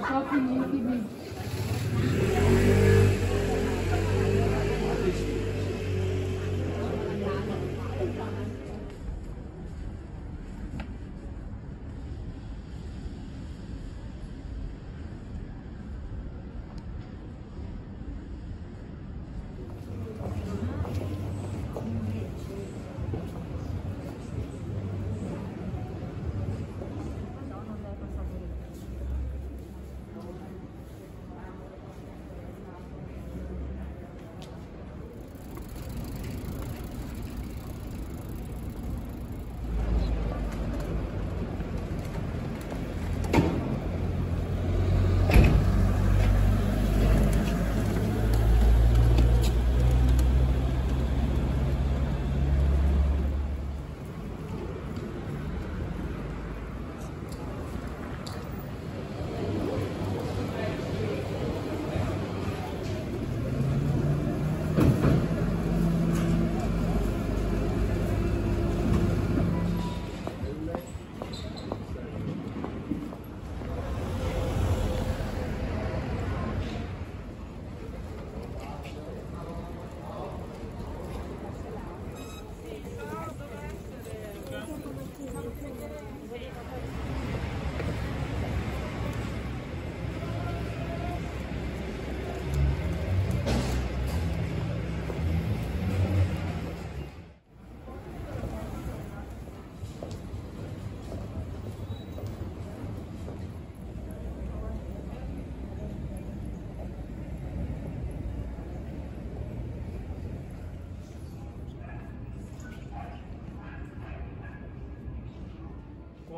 shopping in Tbilisi.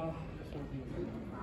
uh,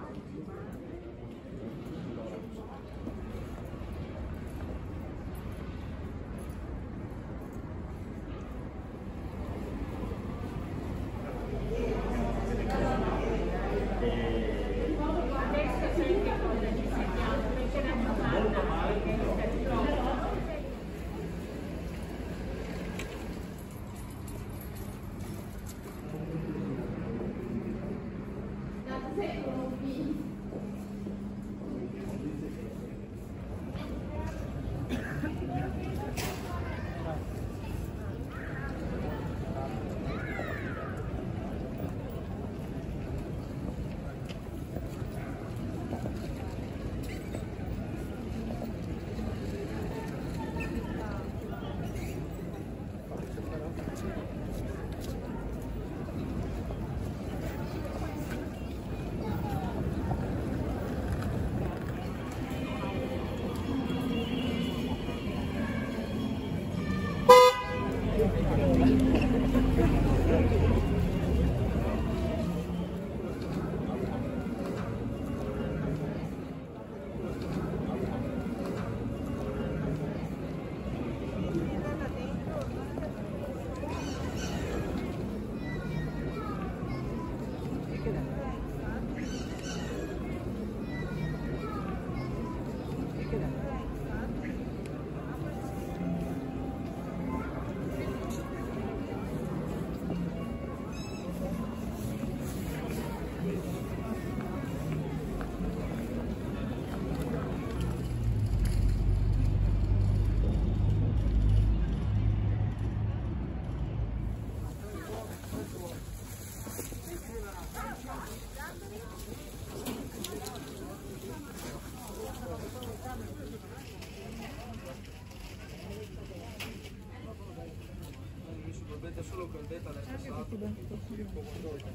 adesso